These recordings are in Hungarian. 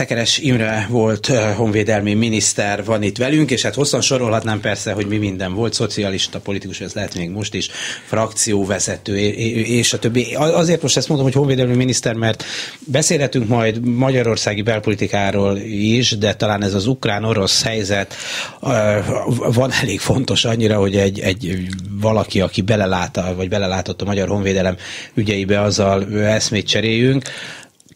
Szekeres Imre volt honvédelmi miniszter, van itt velünk, és hát hosszan sorolhatnám persze, hogy mi minden volt, szocialista politikus, ez lehet még most is, frakcióvezető, és a többi. Azért most ezt mondom, hogy honvédelmi miniszter, mert beszélhetünk majd magyarországi belpolitikáról is, de talán ez az ukrán-orosz helyzet van elég fontos annyira, hogy egy, egy valaki, aki belelát, vagy belelátott a magyar honvédelem ügyeibe, azzal eszmét cseréljünk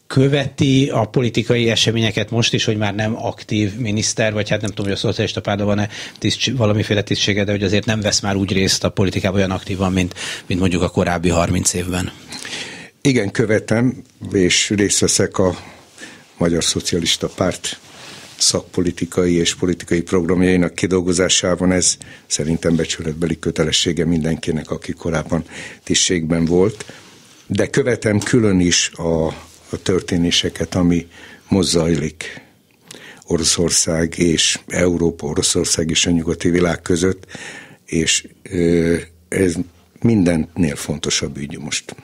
követi a politikai eseményeket most is, hogy már nem aktív miniszter, vagy hát nem tudom, hogy a szocialista párda van-e tiszt, valamiféle tisztsége, de hogy azért nem vesz már úgy részt a politikában olyan aktívan, mint, mint mondjuk a korábbi 30 évben. Igen, követem, és részt veszek a Magyar Szocialista Párt szakpolitikai és politikai programjainak kidolgozásában ez szerintem becsületbeli kötelessége mindenkinek, aki korábban tisztségben volt. De követem külön is a a történéseket, ami most zajlik Oroszország és Európa, Oroszország és a nyugati világ között, és ez mindennél fontosabb ügy most.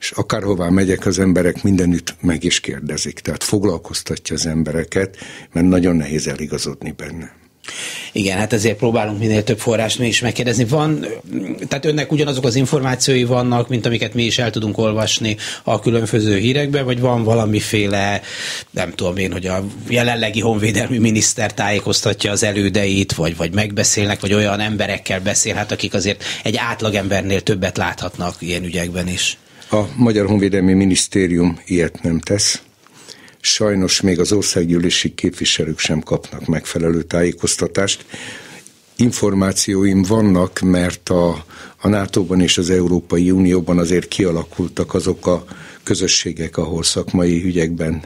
És akárhová megyek, az emberek mindenütt meg is kérdezik. Tehát foglalkoztatja az embereket, mert nagyon nehéz eligazodni benne. Igen, hát ezért próbálunk minél több forrást mi is megkérdezni. Van, tehát önnek ugyanazok az információi vannak, mint amiket mi is el tudunk olvasni a különböző hírekben, vagy van valamiféle, nem tudom én, hogy a jelenlegi honvédelmi miniszter tájékoztatja az elődeit, vagy, vagy megbeszélnek, vagy olyan emberekkel beszélhet, akik azért egy átlagembernél többet láthatnak ilyen ügyekben is. A Magyar Honvédelmi Minisztérium ilyet nem tesz sajnos még az országgyűlési képviselők sem kapnak megfelelő tájékoztatást. Információim vannak, mert a, a NATO-ban és az Európai Unióban azért kialakultak azok a közösségek, ahol szakmai ügyekben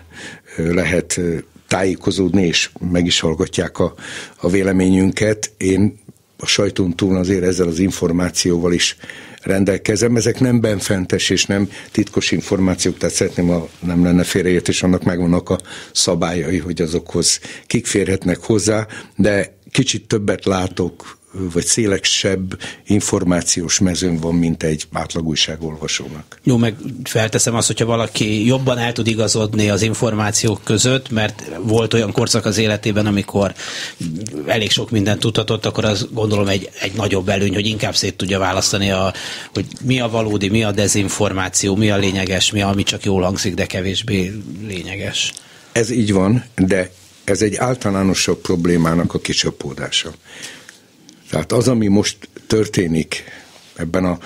lehet tájékozódni, és meg is hallgatják a, a véleményünket. Én a sajtón túl azért ezzel az információval is rendelkezem. Ezek nem benfentes és nem titkos információk, tehát szeretném, ha nem lenne félreértés, annak megvannak a szabályai, hogy azokhoz kik férhetnek hozzá, de kicsit többet látok vagy szélesebb információs mezőn van, mint egy átlag újságolvasónak. Jó, meg felteszem azt, hogyha valaki jobban el tud igazodni az információk között, mert volt olyan korszak az életében, amikor elég sok mindent tudhatott, akkor az gondolom egy, egy nagyobb előny, hogy inkább szét tudja választani, a, hogy mi a valódi, mi a dezinformáció, mi a lényeges, mi a, ami csak jól hangzik, de kevésbé lényeges. Ez így van, de ez egy általánosabb problémának a kicsapódása. Tehát az, ami most történik ebben a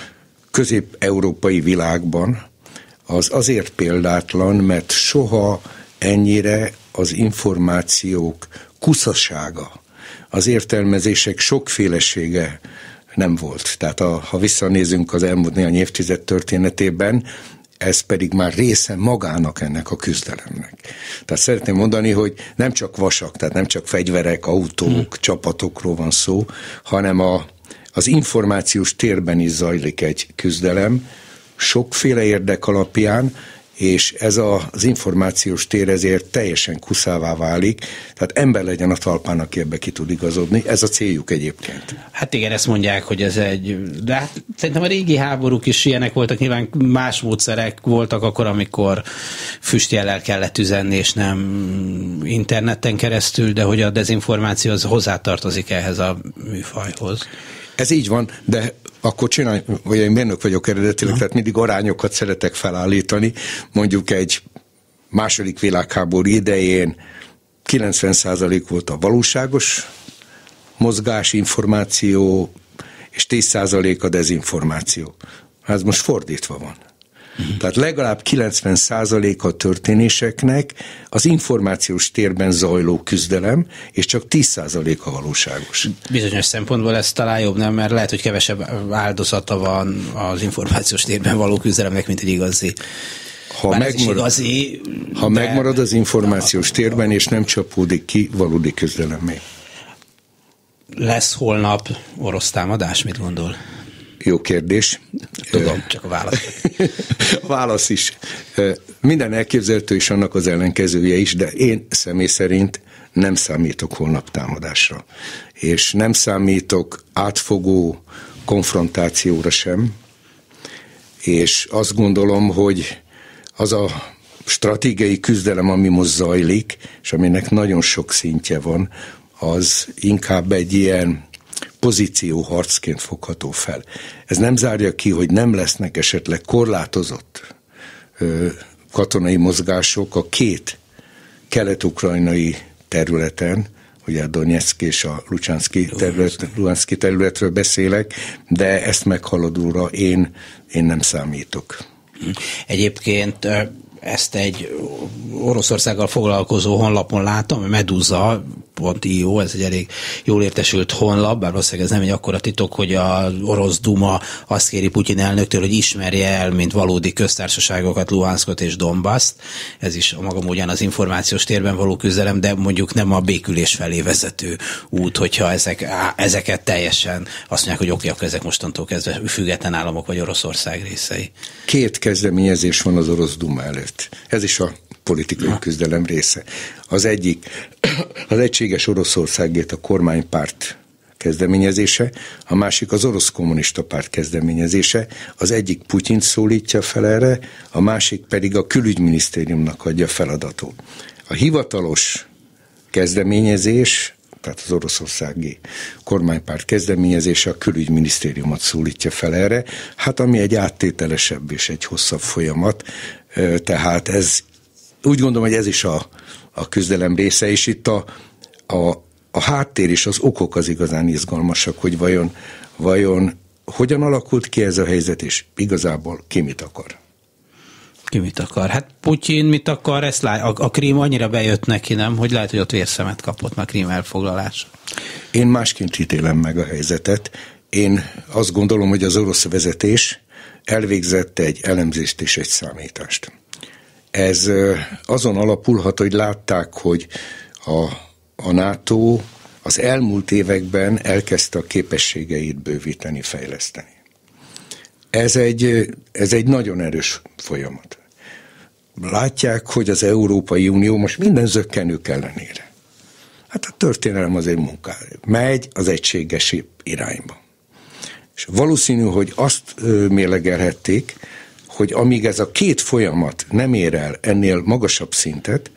közép-európai világban, az azért példátlan, mert soha ennyire az információk kuszasága, az értelmezések sokfélesége nem volt. Tehát a, ha visszanézünk az elmúlt néhány évtized történetében, ez pedig már része magának ennek a küzdelemnek. Tehát szeretném mondani, hogy nem csak vasak, tehát nem csak fegyverek, autók, hmm. csapatokról van szó, hanem a, az információs térben is zajlik egy küzdelem, sokféle érdek alapján, és ez a, az információs tér ezért teljesen kuszává válik, tehát ember legyen a talpán, aki ebbe ki tud igazodni, ez a céljuk egyébként. Hát igen, ezt mondják, hogy ez egy, de hát szerintem a régi háborúk is ilyenek voltak, nyilván más módszerek voltak akkor, amikor füstjellel kellett üzenni, és nem interneten keresztül, de hogy a dezinformáció az hozzátartozik ehhez a műfajhoz. Ez így van, de akkor csinálj, vagy én mérnök vagyok eredetileg, ja. tehát mindig arányokat szeretek felállítani. Mondjuk egy második világháború idején 90% volt a valóságos mozgás, információ, és 10% a dezinformáció. Ez most fordítva van. Tehát legalább 90% a történéseknek az információs térben zajló küzdelem, és csak 10% a valóságos. Bizonyos szempontból ez talán jobb, nem? Mert lehet, hogy kevesebb áldozata van az információs térben való küzdelemnek, mint egy igazi ha, megmarad, igazi, ha de... megmarad az információs térben, és nem csapódik ki valódi küzdelemé. Lesz holnap orosz támadás, mit gondol? Jó kérdés. Tudom, csak a válasz. a válasz is. Minden elképzelhető és annak az ellenkezője is, de én személy szerint nem számítok holnap támadásra. És nem számítok átfogó konfrontációra sem, és azt gondolom, hogy az a stratégiai küzdelem, ami most zajlik, és aminek nagyon sok szintje van, az inkább egy ilyen pozícióharcként fogható fel. Ez nem zárja ki, hogy nem lesznek esetleg korlátozott ö, katonai mozgások a két kelet-ukrajnai területen, ugye a Donetsk és a Lucsánszki terület, Luhanszki területről beszélek, de ezt meghaladóra én, én nem számítok. Egyébként ezt egy Oroszországgal foglalkozó honlapon látom, a Meduza .io, ez egy elég jól értesült honlap, bár valószínűleg ez nem egy akkora titok, hogy a orosz Duma azt kéri Putyin elnöktől, hogy ismerje el, mint valódi köztársaságokat Luhanskot és Donbaszt. Ez is a maga módján az információs térben való küzdelem, de mondjuk nem a békülés felé vezető út, hogyha ezek, ezeket teljesen azt mondják, hogy oké, akkor ezek mostantól kezdve független államok vagy Oroszország részei. Két kezdeményezés van az orosz Duma előtt. Ez is a politikai küzdelem része. Az egyik az egységes Oroszországért a kormánypárt kezdeményezése, a másik az orosz kommunista párt kezdeményezése, az egyik Putyin szólítja fel erre, a másik pedig a külügyminisztériumnak adja feladatot. A hivatalos kezdeményezés, tehát az oroszországi kormánypárt kezdeményezése a külügyminisztériumot szólítja fel erre, hát ami egy áttételesebb és egy hosszabb folyamat, tehát ez úgy gondolom, hogy ez is a, a küzdelem része, és itt a, a, a háttér és az okok az igazán izgalmasak, hogy vajon, vajon hogyan alakult ki ez a helyzet, és igazából ki mit akar. Ki mit akar? Hát Putyin mit akar, ezt lá- a, a krím annyira bejött neki, nem, hogy lehet, hogy ott vérszemet kapott már krím elfoglalása. Én másként ítélem meg a helyzetet. Én azt gondolom, hogy az orosz vezetés elvégzett egy elemzést és egy számítást. Ez azon alapulhat, hogy látták, hogy a, a NATO az elmúlt években elkezdte a képességeit bővíteni, fejleszteni. Ez egy, ez egy nagyon erős folyamat. Látják, hogy az Európai Unió most minden zöggenők ellenére. Hát a történelem azért munká. Megy az egységes irányba. És valószínű, hogy azt mérlegelhették, hogy amíg ez a két folyamat nem ér el ennél magasabb szintet,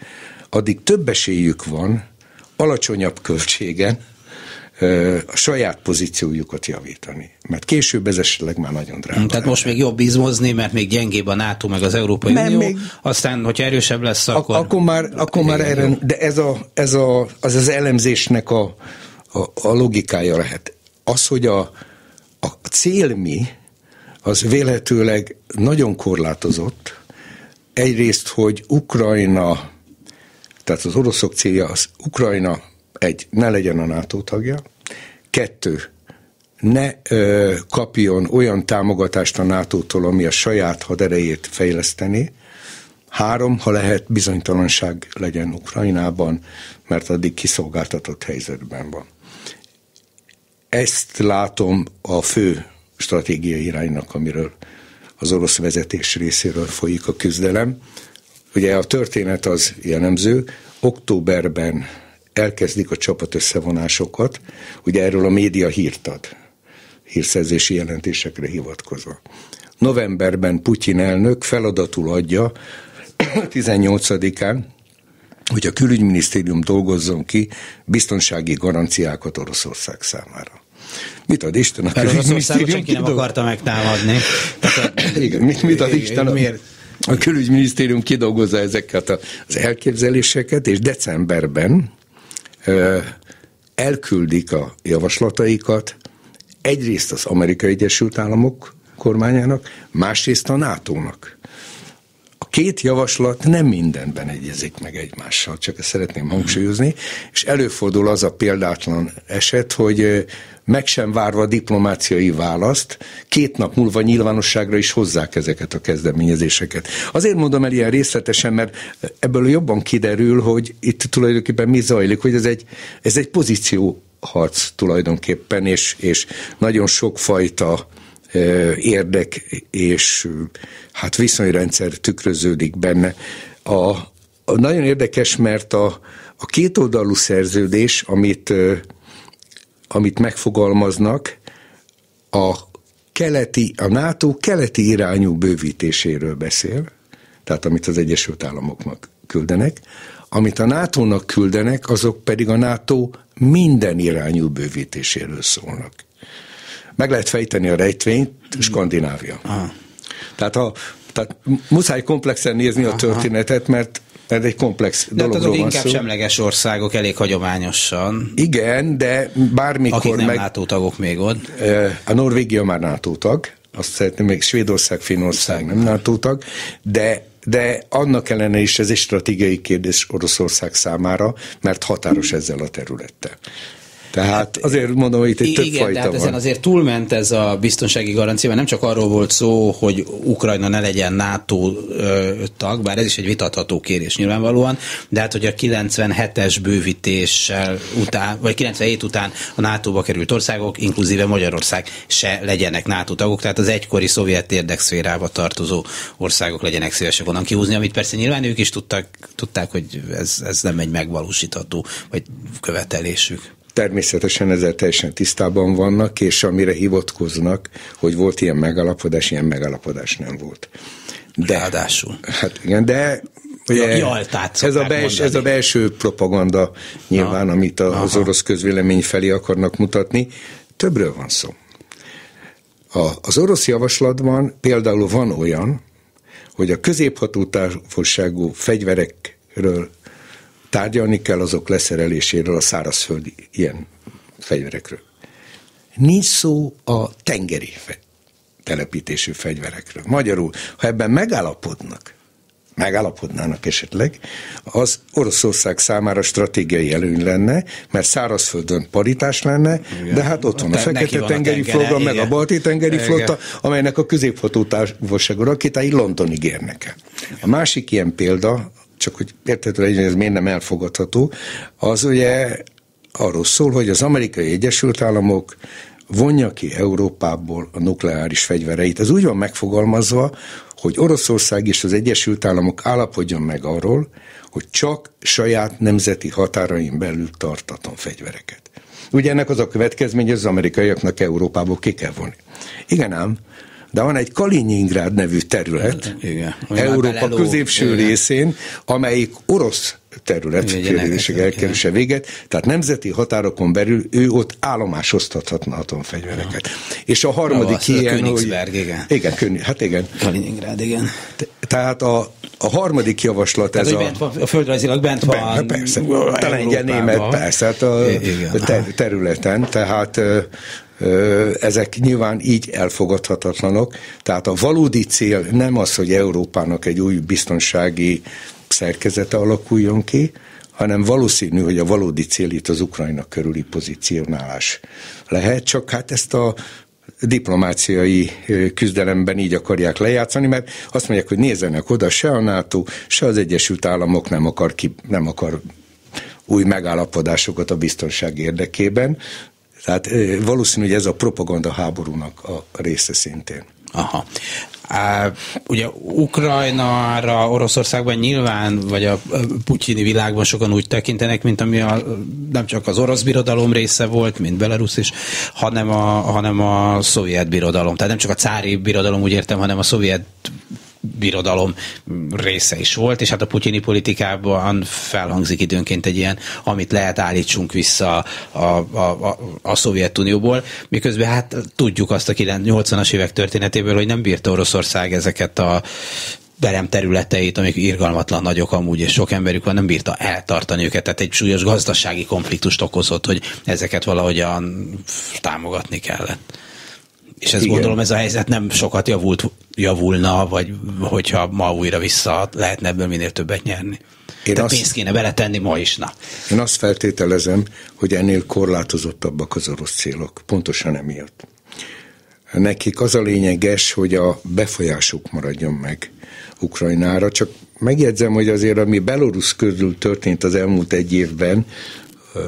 addig több esélyük van alacsonyabb költségen a saját pozíciójukat javítani. Mert később ez esetleg már nagyon drága. Tehát most még jobb izmozni, mert még gyengébb a NATO meg az Európai nem, Unió, még... aztán, hogyha erősebb lesz, akkor... Ak- akkor már, akkor már erre, de ez, a, ez a, az az elemzésnek a, a, a logikája lehet. Az, hogy a, a cél mi, az véletőleg nagyon korlátozott. Egyrészt, hogy Ukrajna, tehát az oroszok célja az Ukrajna egy, ne legyen a NATO tagja, kettő, ne ö, kapjon olyan támogatást a NATO-tól, ami a saját haderejét fejleszteni, Három, ha lehet, bizonytalanság legyen Ukrajnában, mert addig kiszolgáltatott helyzetben van. Ezt látom a fő stratégiai iránynak, amiről az orosz vezetés részéről folyik a küzdelem. Ugye a történet az jellemző, októberben elkezdik a csapat összevonásokat, ugye erről a média hírt ad, hírszerzési jelentésekre hivatkozva. Novemberben Putyin elnök feladatul adja 18-án, hogy a külügyminisztérium dolgozzon ki biztonsági garanciákat Oroszország számára. Mit ad Isten a külügyminisztérium? senki nem akarta megtámadni. Igen, mit, mit ad Isten? Miért? A külügyminisztérium kidolgozza ezeket az elképzeléseket, és decemberben elküldik a javaslataikat egyrészt az Amerikai Egyesült Államok kormányának, másrészt a NATO-nak. Két javaslat nem mindenben egyezik meg egymással, csak ezt szeretném hangsúlyozni, és előfordul az a példátlan eset, hogy meg sem várva a diplomáciai választ, két nap múlva nyilvánosságra is hozzák ezeket a kezdeményezéseket. Azért mondom el ilyen részletesen, mert ebből jobban kiderül, hogy itt tulajdonképpen mi zajlik, hogy ez egy, ez egy pozícióharc tulajdonképpen, és, és nagyon sokfajta érdek és hát viszonyrendszer tükröződik benne. A, a nagyon érdekes, mert a, a kétoldalú szerződés, amit amit megfogalmaznak, a keleti, a NATO keleti irányú bővítéséről beszél, tehát amit az Egyesült Államoknak küldenek, amit a NATO-nak küldenek, azok pedig a NATO minden irányú bővítéséről szólnak. Meg lehet fejteni a rejtvényt, Skandinávia. Aha. Tehát, a, tehát muszáj komplexen nézni a történetet, mert ez egy komplex de hát dologról azok inkább szó. semleges országok, elég hagyományosan. Igen, de bármikor Akik nem meg... NATO tagok még ott. A Norvégia már NATO tag, azt szeretném, még Svédország, Finnország nem NATO tag, de de annak ellenére is ez egy stratégiai kérdés Oroszország számára, mert határos ezzel a területtel. Tehát hát, azért mondom, hogy itt egy igen, több fajta tehát van. ezen azért túlment ez a biztonsági garancia, mert nem csak arról volt szó, hogy Ukrajna ne legyen NATO tag, bár ez is egy vitatható kérés nyilvánvalóan, de hát hogy a 97-es bővítéssel után, vagy 97 után a NATO-ba került országok, inkluzíve Magyarország se legyenek NATO tagok, tehát az egykori szovjet érdekszférába tartozó országok legyenek szívesek onnan kihúzni, amit persze nyilván ők is tudták, tudták hogy ez, ez nem egy megvalósítható, vagy követelésük természetesen ezzel teljesen tisztában vannak, és amire hivatkoznak, hogy volt ilyen megalapodás, ilyen megalapodás nem volt. De, Ráadásul. Hát igen, de Ugye, ez, a bels, ez a belső propaganda nyilván, Na, amit az aha. orosz közvélemény felé akarnak mutatni. Többről van szó. A, az orosz javaslatban például van olyan, hogy a középhatótávolságú fegyverekről tárgyalni kell azok leszereléséről a szárazföldi ilyen fegyverekről. Nincs szó a tengeri fe- telepítésű fegyverekről. Magyarul, ha ebben megállapodnak, megállapodnának esetleg, az Oroszország számára stratégiai előny lenne, mert szárazföldön paritás lenne, igen. de hát ott van a, a Fekete-tengeri flotta, meg a Balti-tengeri flotta, amelynek a középható távolságú rakétái Londonig érnek el. A másik ilyen példa csak hogy értető legyen, ez miért nem elfogadható, az ugye arról szól, hogy az amerikai Egyesült Államok vonja ki Európából a nukleáris fegyvereit. Ez úgy van megfogalmazva, hogy Oroszország és az Egyesült Államok állapodjon meg arról, hogy csak saját nemzeti határain belül tartatom fegyvereket. Ugye ennek az a következmény, hogy az amerikaiaknak Európából ki kell vonni. Igen ám, de van egy Kaliningrad nevű terület, Igen. Európa középső Igen. részén, amelyik orosz terület elkerülése véget, tehát nemzeti határokon belül ő ott állomásoztathatna atomfegyvereket. Ja. És a harmadik Jó, ilyen, hogy... igen. Igen, könny, hát igen. Kaliningrad, igen. Tehát a, a harmadik javaslat Tehát, ez a... Bent van, a földrajzilag bent van. Ben, persze, talán egy német, persze, hát a igen, ter, területen, tehát ezek nyilván így elfogadhatatlanok. Tehát a valódi cél nem az, hogy Európának egy új biztonsági szerkezete alakuljon ki, hanem valószínű, hogy a valódi cél itt az Ukrajna körüli pozícionálás lehet, csak hát ezt a diplomáciai küzdelemben így akarják lejátszani, mert azt mondják, hogy nézzenek oda, se a NATO, se az Egyesült Államok nem akar, ki, nem akar új megállapodásokat a biztonság érdekében, tehát hogy ez a propaganda háborúnak a része szintén. Aha. Á, ugye Ukrajnára, Oroszországban nyilván, vagy a putyini világban sokan úgy tekintenek, mint ami a, nem csak az orosz birodalom része volt, mint Belarus is, hanem a, hanem a szovjet birodalom. Tehát nem csak a cári birodalom, úgy értem, hanem a szovjet birodalom része is volt, és hát a putyini politikában felhangzik időnként egy ilyen, amit lehet állítsunk vissza a, a, a, a Szovjetunióból, miközben hát tudjuk azt a 80-as évek történetéből, hogy nem bírta Oroszország ezeket a berem területeit, amik irgalmatlan nagyok amúgy, és sok emberük van, nem bírta eltartani őket, tehát egy súlyos gazdasági konfliktust okozott, hogy ezeket valahogyan támogatni kellett. És ez Igen. gondolom ez a helyzet nem sokat javult, javulna, vagy hogyha ma újra vissza lehetne ebből minél többet nyerni. Én Tehát azt, pénzt kéne beletenni ma is, na. Én azt feltételezem, hogy ennél korlátozottabbak az orosz célok, pontosan emiatt. Nekik az a lényeges, hogy a befolyásuk maradjon meg Ukrajnára, csak megjegyzem, hogy azért ami Belarus közül történt az elmúlt egy évben,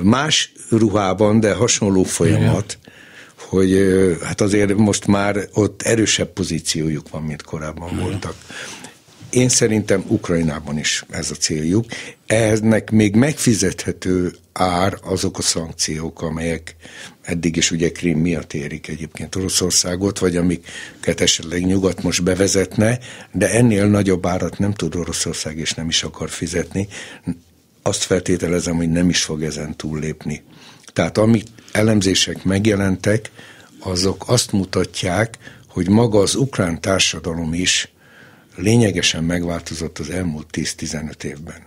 más ruhában, de hasonló folyamat, hogy hát azért most már ott erősebb pozíciójuk van, mint korábban voltak. én szerintem Ukrajnában is ez a céljuk. Ehheznek még megfizethető ár azok a szankciók, amelyek eddig is ugye Krim miatt érik egyébként Oroszországot, vagy amiket esetleg nyugat most bevezetne, de ennél nagyobb árat nem tud Oroszország és nem is akar fizetni. Azt feltételezem, hogy nem is fog ezen túllépni. Tehát amit elemzések megjelentek, azok azt mutatják, hogy maga az ukrán társadalom is lényegesen megváltozott az elmúlt 10-15 évben.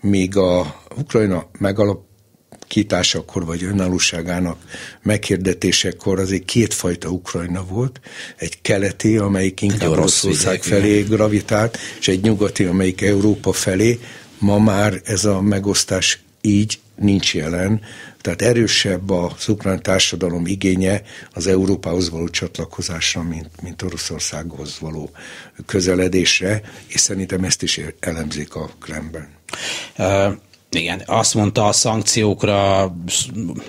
Míg a Ukrajna megalapításakor vagy önállóságának meghirdetésekor azért kétfajta Ukrajna volt, egy keleti, amelyik inkább Oroszország felé gravitált, és egy nyugati, amelyik Európa felé. Ma már ez a megosztás így nincs jelen, tehát erősebb a ukrán társadalom igénye az Európához való csatlakozásra, mint, mint Oroszországhoz való közeledésre, és szerintem ezt is elemzik a Kremben. Uh, igen, azt mondta a szankciókra,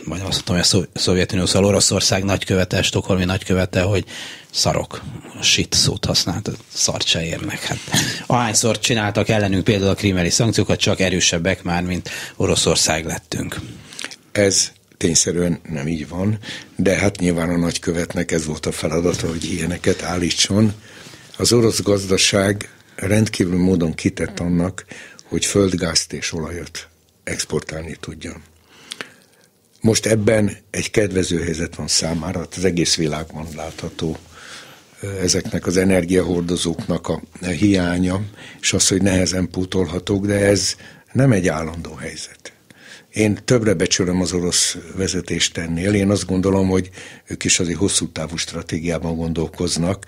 majd azt mondtam, hogy a Szovjetunió, szóval Oroszország nagykövete, Stokholmi nagykövete, hogy szarok, shit szót használt, szart se érnek. Hát, ahányszor csináltak ellenünk például a krímeli szankciókat, csak erősebbek már, mint Oroszország lettünk. Ez tényszerűen nem így van, de hát nyilván a nagykövetnek ez volt a feladata, hogy ilyeneket állítson. Az orosz gazdaság rendkívül módon kitett annak, hogy földgázt és olajat exportálni tudjon. Most ebben egy kedvező helyzet van számára, az egész világban látható ezeknek az energiahordozóknak a hiánya, és az, hogy nehezen pótolhatók, de ez nem egy állandó helyzet. Én többre becsülöm az orosz vezetést ennél. Én azt gondolom, hogy ők is azért hosszú távú stratégiában gondolkoznak,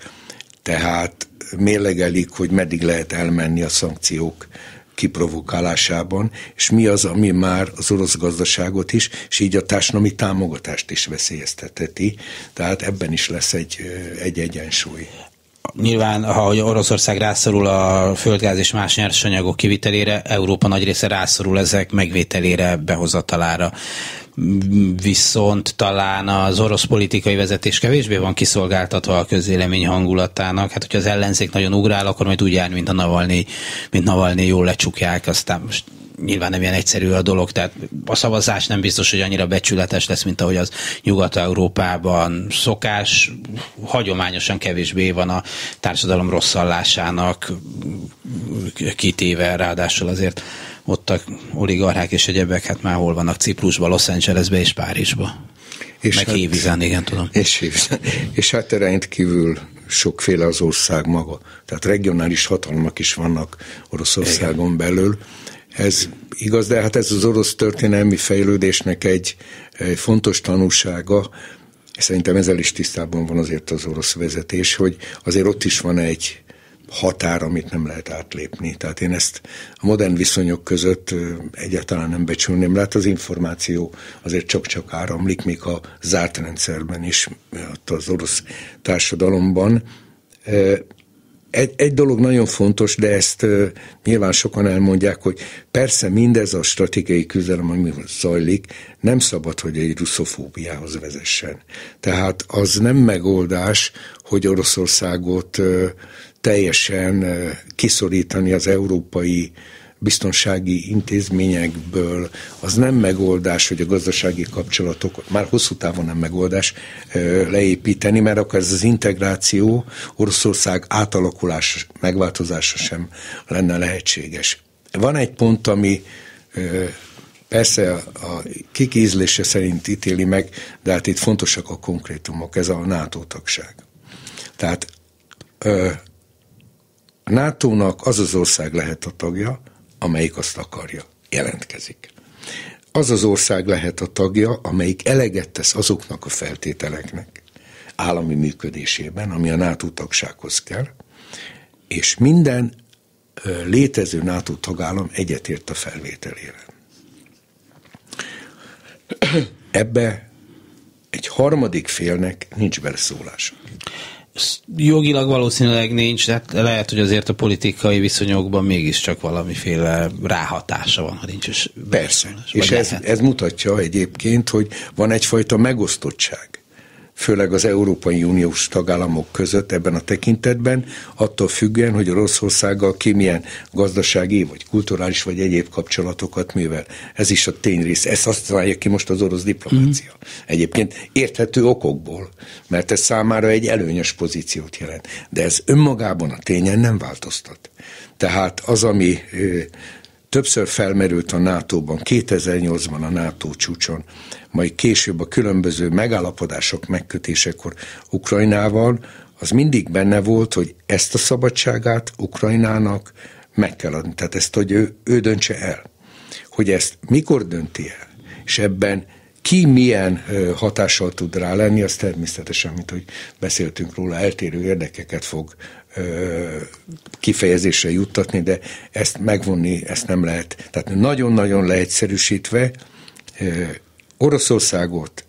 tehát mérlegelik, hogy meddig lehet elmenni a szankciók kiprovokálásában, és mi az, ami már az orosz gazdaságot is, és így a társadalmi támogatást is veszélyezteteti. Tehát ebben is lesz egy, egy egyensúly nyilván, ha Oroszország rászorul a földgáz és más nyersanyagok kivitelére, Európa nagy része rászorul ezek megvételére, behozatalára. Viszont talán az orosz politikai vezetés kevésbé van kiszolgáltatva a közélemény hangulatának. Hát, hogyha az ellenzék nagyon ugrál, akkor majd úgy jár, mint a Navalnyi, mint Navalnyi jól lecsukják, aztán most nyilván nem ilyen egyszerű a dolog, tehát a szavazás nem biztos, hogy annyira becsületes lesz, mint ahogy az Nyugat-Európában szokás. Hagyományosan kevésbé van a társadalom rosszallásának kitéve, ráadásul azért ott a oligarchák és egyebek, hát már hol vannak Ciprusba, Los Angelesbe és Párizsba. És Meg hát, Hévízen, igen, tudom. És, Hévízen. és hát rendkívül sokféle az ország maga. Tehát regionális hatalmak is vannak Oroszországon igen. belül, ez igaz, de hát ez az orosz történelmi fejlődésnek egy, fontos tanúsága, szerintem ezzel is tisztában van azért az orosz vezetés, hogy azért ott is van egy határ, amit nem lehet átlépni. Tehát én ezt a modern viszonyok között egyáltalán nem becsülném. Lehet az információ azért csak-csak áramlik, még a zárt rendszerben is, az orosz társadalomban. Egy, egy dolog nagyon fontos, de ezt uh, nyilván sokan elmondják, hogy persze mindez a stratégiai küzdelem, ami zajlik, nem szabad, hogy egy russzofóbiához vezessen. Tehát az nem megoldás, hogy Oroszországot uh, teljesen uh, kiszorítani az európai biztonsági intézményekből, az nem megoldás, hogy a gazdasági kapcsolatok, már hosszú távon nem megoldás leépíteni, mert akkor ez az integráció, Oroszország átalakulás, megváltozása sem lenne lehetséges. Van egy pont, ami persze a kik ízlése szerint ítéli meg, de hát itt fontosak a konkrétumok, ez a NATO tagság. Tehát a NATO-nak az az ország lehet a tagja, amelyik azt akarja, jelentkezik. Az az ország lehet a tagja, amelyik eleget tesz azoknak a feltételeknek állami működésében, ami a NATO tagsághoz kell, és minden létező NATO tagállam egyetért a felvételére. Ebbe egy harmadik félnek nincs beleszólása jogilag valószínűleg nincs, de lehet, hogy azért a politikai viszonyokban mégiscsak valamiféle ráhatása van, ha nincs is. Persze, és ez, ez mutatja egyébként, hogy van egyfajta megosztottság főleg az Európai Uniós tagállamok között ebben a tekintetben, attól függően, hogy Oroszországgal ki milyen gazdasági, vagy kulturális, vagy egyéb kapcsolatokat művel. Ez is a tényrész. Ezt használja ki most az orosz diplomácia. Mm. Egyébként érthető okokból, mert ez számára egy előnyös pozíciót jelent. De ez önmagában a tényen nem változtat. Tehát az, ami többször felmerült a NATO-ban, 2008-ban a NATO csúcson, majd később a különböző megállapodások megkötésekor Ukrajnával, az mindig benne volt, hogy ezt a szabadságát Ukrajnának meg kell adni. Tehát ezt, hogy ő, ő döntse el. Hogy ezt mikor dönti el, és ebben ki milyen hatással tud rá lenni, az természetesen, mint hogy beszéltünk róla, eltérő érdekeket fog kifejezésre juttatni, de ezt megvonni, ezt nem lehet. Tehát nagyon-nagyon leegyszerűsítve Oroszországot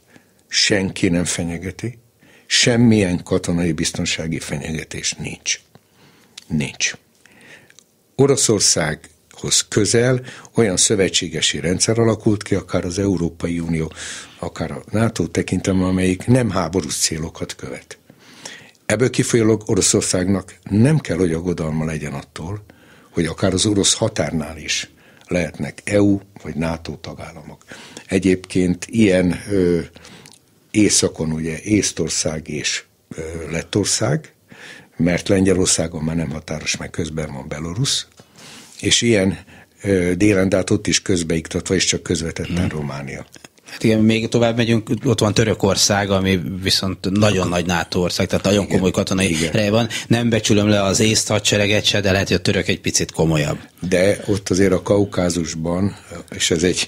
senki nem fenyegeti, semmilyen katonai biztonsági fenyegetés nincs. Nincs. Oroszországhoz közel olyan szövetségesi rendszer alakult ki, akár az Európai Unió, akár a NATO tekintem, amelyik nem háborús célokat követ. Ebből kifolyólag Oroszországnak nem kell, hogy aggodalma legyen attól, hogy akár az orosz határnál is lehetnek EU vagy NATO tagállamok. Egyébként ilyen ö, északon ugye Észtország és ö, Lettország, mert Lengyelországon már nem határos, meg közben van Belarus, és ilyen délen, de hát ott is közbeiktatva, és csak közvetetten hmm. Románia. Hát igen, még tovább megyünk, ott van Törökország, ami viszont nagyon nagy NATO ország, tehát nagyon igen, komoly katonai rej van. Nem becsülöm le az észt hadsereget se, de lehet, hogy a török egy picit komolyabb. De ott azért a Kaukázusban, és ez egy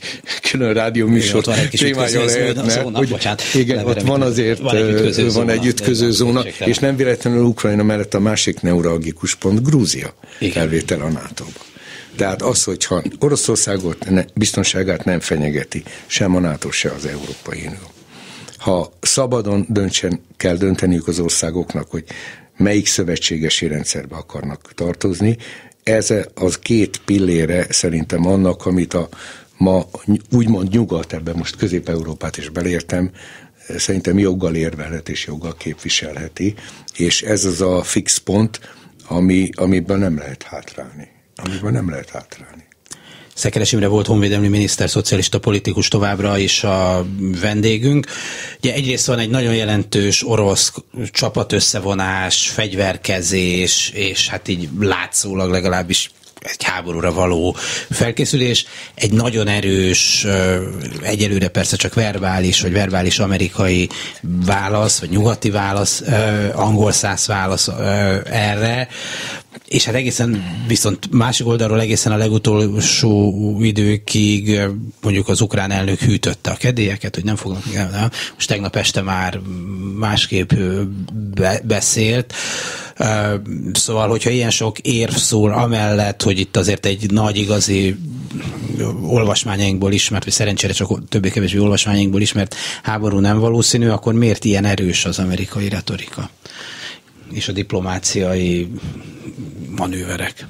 külön rádió műsor ott van egy kis témája lehetne, zóna, hogy, bocsánat, igen, ott van azért van egy ütköző van egy ütköző zóna, zóna és nem véletlenül Ukrajna mellett a másik neuralgikus pont Grúzia felvétel a NATO-ba. Tehát az, hogyha Oroszországot ne, biztonságát nem fenyegeti, sem a NATO, se az Európai Unió. Ha szabadon döntsen, kell dönteniük az országoknak, hogy melyik szövetségesi rendszerbe akarnak tartozni, ez az két pillére szerintem annak, amit a ma úgymond nyugat, ebben most Közép-Európát is belértem, szerintem joggal érvelhet és joggal képviselheti, és ez az a fix pont, ami, amiben nem lehet hátrálni amiben nem lehet hátrálni. Szekeres Imre volt honvédelmi miniszter, szocialista politikus továbbra is a vendégünk. Ugye egyrészt van egy nagyon jelentős orosz csapatösszevonás, fegyverkezés, és hát így látszólag legalábbis egy háborúra való felkészülés, egy nagyon erős, egyelőre persze csak verbális, vagy verbális amerikai válasz, vagy nyugati válasz, angol száz válasz erre, és hát egészen viszont másik oldalról egészen a legutolsó időkig mondjuk az ukrán elnök hűtötte a kedélyeket, hogy nem fognak, most tegnap este már másképp beszélt, Szóval, hogyha ilyen sok érv szól amellett, hogy itt azért egy nagy igazi olvasmányainkból ismert, vagy szerencsére csak többé-kevésbé olvasmányainkból ismert háború nem valószínű, akkor miért ilyen erős az amerikai retorika? És a diplomáciai manőverek?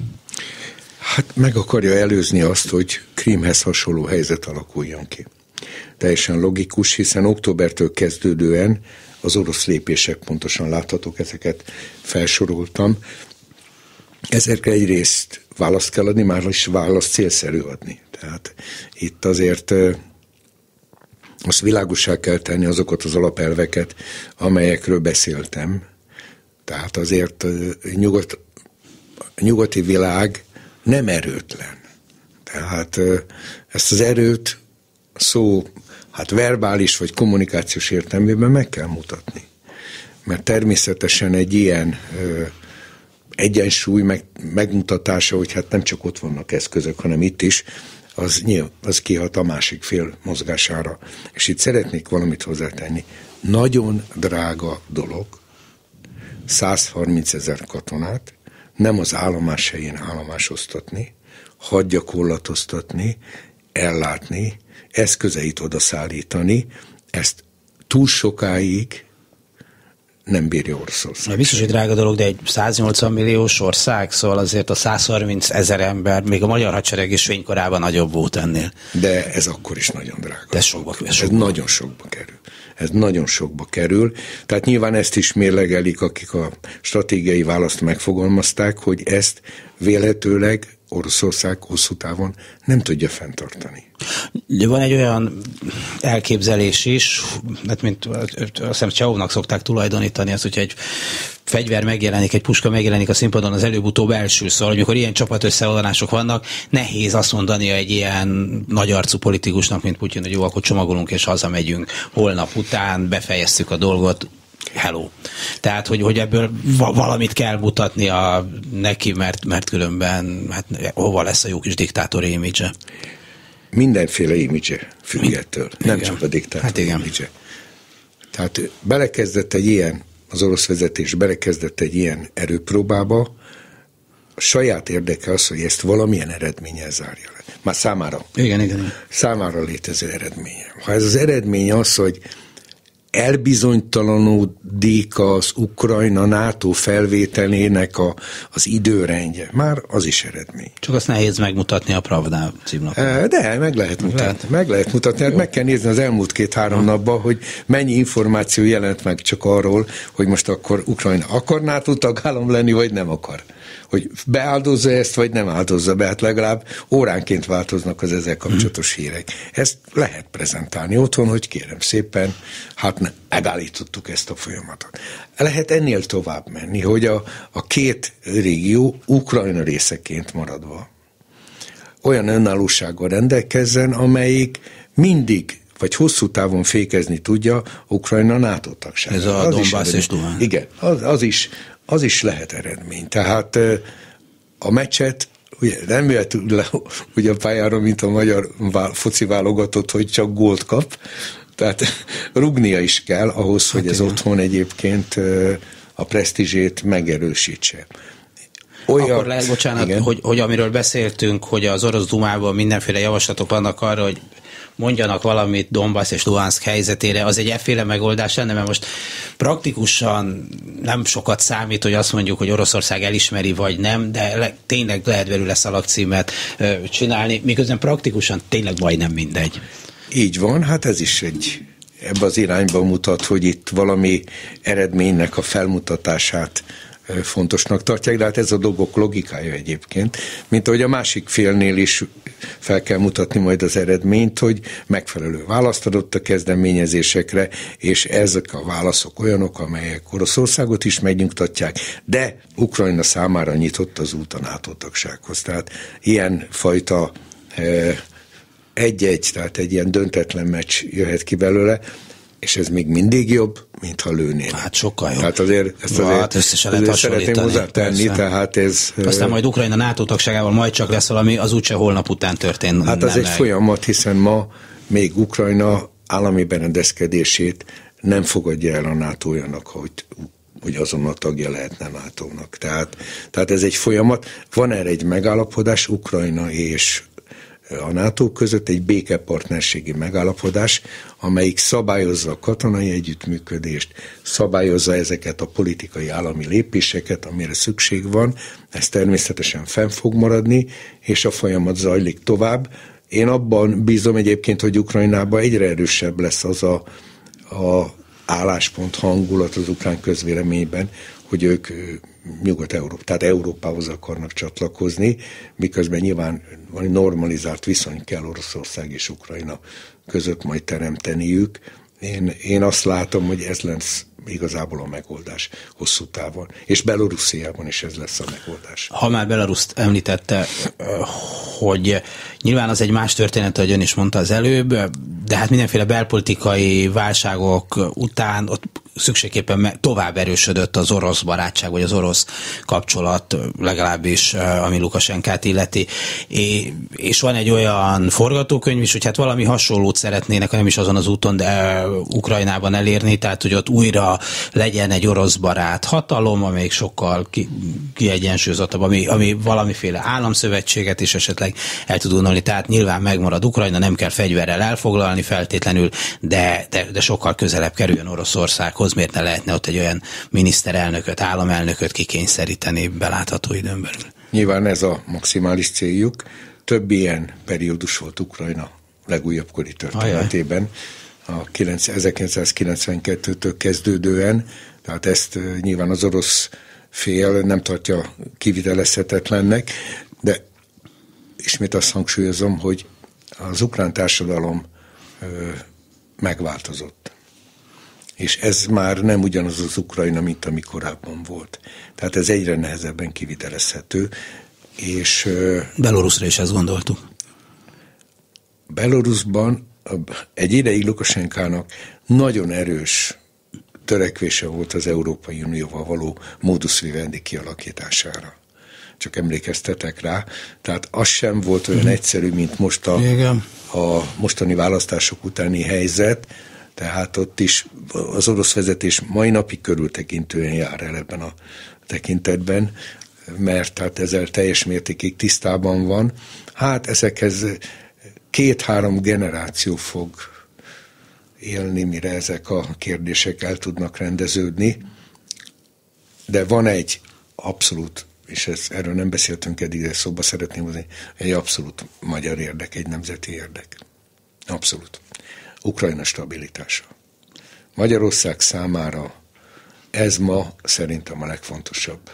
Hát meg akarja előzni azt, hogy Krímhez hasonló helyzet alakuljon ki. Teljesen logikus, hiszen októbertől kezdődően az orosz lépések pontosan láthatók, ezeket felsoroltam. Ezekre egyrészt választ kell adni, már is választ célszerű adni. Tehát itt azért azt világosá kell tenni azokat az alapelveket, amelyekről beszéltem. Tehát azért nyugat, a nyugati világ nem erőtlen. Tehát ezt az erőt szó hát verbális vagy kommunikációs értelmében meg kell mutatni. Mert természetesen egy ilyen ö, egyensúly meg, megmutatása, hogy hát nem csak ott vannak eszközök, hanem itt is, az, nyilv, az kihat a másik fél mozgására. És itt szeretnék valamit hozzátenni. Nagyon drága dolog 130 ezer katonát nem az állomás helyén állomásoztatni, hadgyakorlatoztatni, ellátni, eszközeit oda szállítani, ezt túl sokáig nem bírja Oroszország. Biztos, hogy drága dolog, de egy 180 milliós ország, szóval azért a 130 ezer ember, még a magyar hadsereg is fénykorában nagyobb volt ennél. De ez akkor is nagyon drága. De ez sokba, ez, nagyon sokba kerül. Ez nagyon sokba kerül. Tehát nyilván ezt is mérlegelik, akik a stratégiai választ megfogalmazták, hogy ezt vélhetőleg Oroszország hosszú távon nem tudja fenntartani. Van egy olyan elképzelés is, hát mint azt hiszem Csehovnak szokták tulajdonítani, az, hogyha egy fegyver megjelenik, egy puska megjelenik a színpadon, az előbb-utóbb elsül szól, amikor ilyen csapat összeolvadások vannak, nehéz azt mondani egy ilyen nagy arcú politikusnak, mint Putyin, hogy jó, akkor csomagolunk és hazamegyünk holnap után, befejeztük a dolgot, hello. Tehát, hogy, hogy ebből valamit kell mutatnia neki, mert, mert különben hát, hova lesz a jó kis diktátor imidzse? Mindenféle imidzse függ ettől, nem igen. csak a diktátor hát igen. imidzse. Tehát belekezdett egy ilyen, az orosz vezetés belekezdett egy ilyen erőpróbába, a saját érdeke az, hogy ezt valamilyen eredménnyel zárja le. Már számára. Igen, igen, igen. Számára létező eredménye. Ha ez az eredmény az, hogy elbizonytalanodik az Ukrajna NATO felvételének a, az időrendje. Már az is eredmény. Csak azt nehéz megmutatni a Pravda címlapon. Eh, de, meg lehet mutatni. Lehet. Meg lehet mutatni. Hát meg kell nézni az elmúlt két-három napban, hogy mennyi információ jelent meg csak arról, hogy most akkor Ukrajna akar NATO tagállam lenni, vagy nem akar hogy beáldozza ezt, vagy nem áldozza be, hát legalább óránként változnak az ezzel kapcsolatos hírek. Ezt lehet prezentálni otthon, hogy kérem szépen, hát megállítottuk ezt a folyamatot. Lehet ennél tovább menni, hogy a, a két régió Ukrajna részeként maradva olyan önállósággal rendelkezzen, amelyik mindig vagy hosszú távon fékezni tudja Ukrajna NATO tagságát. Ez a Donbass és Duhán. Igen, az, az, is, az is lehet eredmény. Tehát a meccset ugye nem jöhet le ugye a pályára, mint a magyar foci válogatott, hogy csak gólt kap, tehát rugnia is kell ahhoz, hogy hát ez igen. otthon egyébként a presztízsét megerősítse. Olyan, Akkor lehet, bocsánat, hogy, hogy amiről beszéltünk, hogy az orosz dumában mindenféle javaslatok vannak arra, hogy mondjanak valamit Donbass és Luhansk helyzetére, az egy efféle megoldás lenne, mert most praktikusan nem sokat számít, hogy azt mondjuk, hogy Oroszország elismeri vagy nem, de le, tényleg lehet belőle szalagcímet csinálni, miközben praktikusan tényleg majdnem mindegy. Így van, hát ez is egy ebbe az irányba mutat, hogy itt valami eredménynek a felmutatását fontosnak tartják, de hát ez a dolgok logikája egyébként, mint ahogy a másik félnél is fel kell mutatni majd az eredményt, hogy megfelelő választ adott a kezdeményezésekre, és ezek a válaszok olyanok, amelyek Oroszországot is megnyugtatják, de Ukrajna számára nyitott az út a NATO tagsághoz. Tehát ilyen fajta egy-egy, tehát egy ilyen döntetlen meccs jöhet ki belőle, és ez még mindig jobb, mint ha lőnél. Hát sokkal jobb. Hát azért ezt azért, hát összesen lehet azért szeretném hozzátenni, persze. tehát ez... Aztán majd Ukrajna NATO tagságával majd csak lesz valami, az úgyse holnap után történt. Hát az egy folyamat, hiszen ma még Ukrajna állami berendezkedését nem fogadja el a NATO olyanok, hogy hogy azon a tagja lehetne NATO-nak. Tehát, tehát ez egy folyamat. Van erre egy megállapodás Ukrajna és a NATO között egy békepartnerségi megállapodás, amelyik szabályozza a katonai együttműködést, szabályozza ezeket a politikai állami lépéseket, amire szükség van, ez természetesen fenn fog maradni, és a folyamat zajlik tovább. Én abban bízom egyébként, hogy Ukrajnában egyre erősebb lesz az a, a álláspont, hangulat az ukrán közvéleményben, hogy ők Nyugat-Európa, tehát Európához akarnak csatlakozni, miközben nyilván normalizált viszony kell Oroszország és Ukrajna között majd teremteniük. Én, én azt látom, hogy ez lesz igazából a megoldás hosszú távon. És Belorussziában is ez lesz a megoldás. Ha már Belaruszt említette, hogy nyilván az egy más történet, ahogy ön is mondta az előbb, de hát mindenféle belpolitikai válságok után ott szükségképpen tovább erősödött az orosz barátság, vagy az orosz kapcsolat, legalábbis ami Lukasenkát illeti. És van egy olyan forgatókönyv is, hogy hát valami hasonlót szeretnének, nem is azon az úton, de Ukrajnában elérni, tehát hogy ott újra legyen egy orosz barát hatalom, amelyik sokkal ki, kiegyensúlyozottabb, ami, ami valamiféle államszövetséget is esetleg el tud unalni. Tehát nyilván megmarad Ukrajna, nem kell fegyverrel elfoglalni feltétlenül, de, de, de sokkal közelebb kerüljön Oroszországhoz országhoz, miért ne lehetne ott egy olyan miniszterelnököt, államelnököt kikényszeríteni belátható időn belül? Nyilván ez a maximális céljuk. Több ilyen periódus volt Ukrajna legújabb kori történetében, a 1992-től kezdődően, tehát ezt nyilván az orosz fél nem tartja kivitelezhetetlennek, de ismét azt hangsúlyozom, hogy az ukrán társadalom megváltozott. És ez már nem ugyanaz az Ukrajna, mint ami korábban volt. Tehát ez egyre nehezebben kivitelezhető. És, Belarusra is ezt gondoltuk. Belarusban egy ideig Lukasenkának nagyon erős törekvése volt az Európai Unióval való modus vivendi kialakítására. Csak emlékeztetek rá. Tehát az sem volt olyan mhm. egyszerű, mint most a, a mostani választások utáni helyzet, tehát ott is az orosz vezetés mai napig körültekintően jár el ebben a tekintetben, mert hát ezzel teljes mértékig tisztában van. Hát ezekhez két-három generáció fog élni, mire ezek a kérdések el tudnak rendeződni, de van egy abszolút, és ez, erről nem beszéltünk eddig, de szóba szeretném hozni, egy abszolút magyar érdek, egy nemzeti érdek. Abszolút. Ukrajna stabilitása. Magyarország számára ez ma szerintem a legfontosabb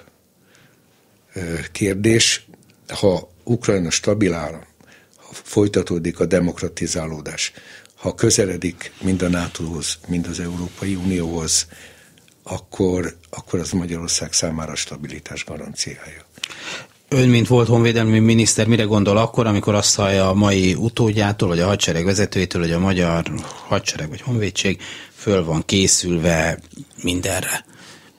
kérdés. Ha Ukrajna stabilára, ha folytatódik a demokratizálódás, ha közeledik mind a NATO-hoz, mind az Európai Unióhoz, akkor, akkor az Magyarország számára stabilitás garanciája. Ön, mint volt honvédelmi miniszter, mire gondol akkor, amikor azt hallja a mai utódjától, vagy a hadsereg vezetőjétől, hogy a magyar hadsereg vagy honvédség föl van készülve mindenre?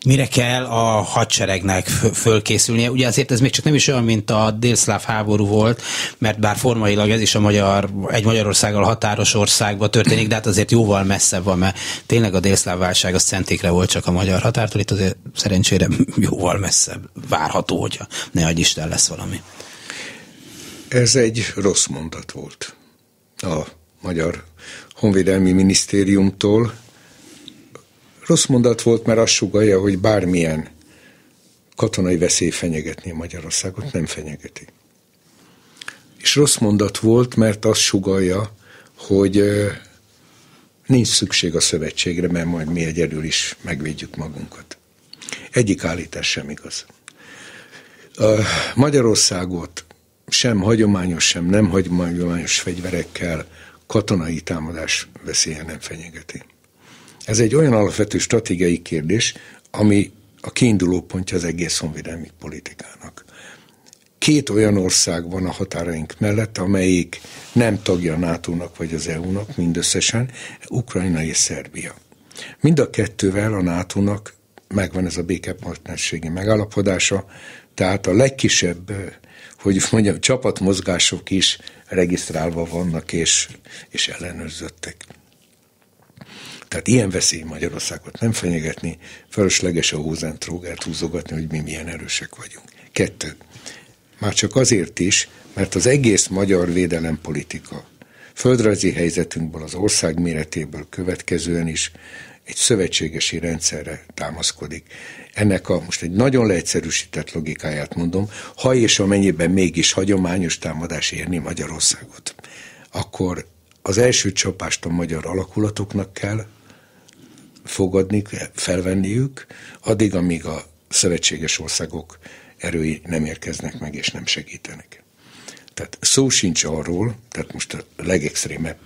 Mire kell a hadseregnek fölkészülnie. Ugye azért ez még csak nem is olyan, mint a délszláv háború volt, mert bár formailag ez is a magyar, egy Magyarországgal határos országban történik, de hát azért jóval messzebb van, mert tényleg a délszláv válság az centékre volt csak a magyar határtól, itt azért szerencsére jóval messzebb várható, hogyha ne adj Isten lesz valami. Ez egy rossz mondat volt a magyar honvédelmi minisztériumtól, Rossz mondat volt, mert azt sugalja, hogy bármilyen katonai veszély fenyegetné Magyarországot, nem fenyegeti. És rossz mondat volt, mert azt sugalja, hogy nincs szükség a szövetségre, mert majd mi egyedül is megvédjük magunkat. Egyik állítás sem igaz. Magyarországot sem hagyományos, sem nem hagyományos fegyverekkel katonai támadás veszélye nem fenyegeti. Ez egy olyan alapvető stratégiai kérdés, ami a kiinduló pontja az egész honvédelmi politikának. Két olyan ország van a határaink mellett, amelyik nem tagja NATO-nak vagy az EU-nak mindösszesen, Ukrajna és Szerbia. Mind a kettővel a NATO-nak megvan ez a békepartnerségi megállapodása, tehát a legkisebb, hogy mondjam, csapatmozgások is regisztrálva vannak és, és ellenőrzöttek. Tehát ilyen veszély Magyarországot nem fenyegetni, fölösleges a hózentrógert húzogatni, hogy mi milyen erősek vagyunk. Kettő. Már csak azért is, mert az egész magyar védelempolitika földrajzi helyzetünkből, az ország méretéből következően is egy szövetségesi rendszerre támaszkodik. Ennek a most egy nagyon leegyszerűsített logikáját mondom, ha és amennyiben mégis hagyományos támadás érni Magyarországot, akkor az első csapást a magyar alakulatoknak kell fogadni, felvenniük, addig, amíg a szövetséges országok erői nem érkeznek meg és nem segítenek. Tehát szó sincs arról, tehát most a legextrémebb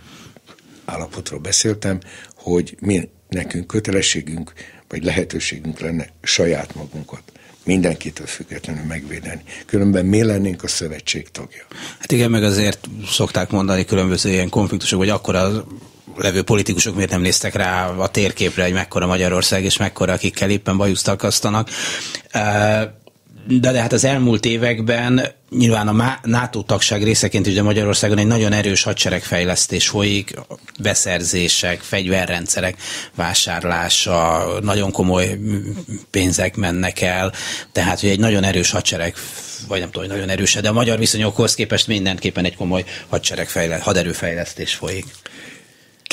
állapotról beszéltem, hogy mi nekünk kötelességünk, vagy lehetőségünk lenne saját magunkat mindenkitől függetlenül megvédeni. Különben mi lennénk a szövetség tagja. Hát igen, meg azért szokták mondani különböző ilyen konfliktusok, hogy akkor az levő politikusok miért nem néztek rá a térképre, hogy mekkora Magyarország és mekkora, akikkel éppen bajuszt akasztanak. De, de hát az elmúlt években nyilván a NATO tagság részeként is, de Magyarországon egy nagyon erős hadseregfejlesztés folyik, beszerzések, fegyverrendszerek vásárlása, nagyon komoly pénzek mennek el, tehát hogy egy nagyon erős hadsereg vagy nem tudom, hogy nagyon erős, de a magyar viszonyokhoz képest mindenképpen egy komoly hadseregfejlesztés, haderőfejlesztés folyik.